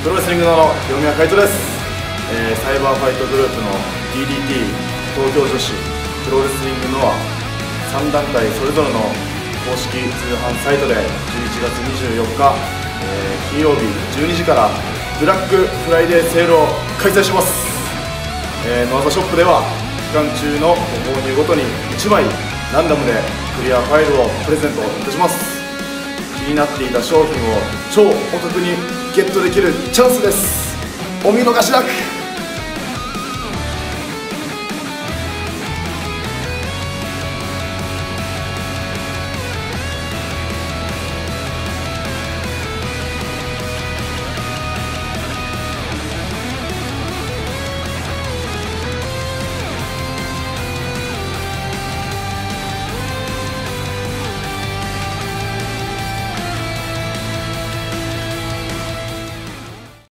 プロレスリングの清宮海斗です、えー、サイバーファイトグループの DDT 東京女子プロレスリングノア3団体それぞれの公式通販サイトで11月24日、えー、金曜日12時からブラックフライデーセールを開催します、えー、ノアザショップでは期間中のご購入ごとに1枚ランダムでクリアファイルをプレゼントいたします。になっていた商品を超お得にゲットできるチャンスです。お見逃しなく。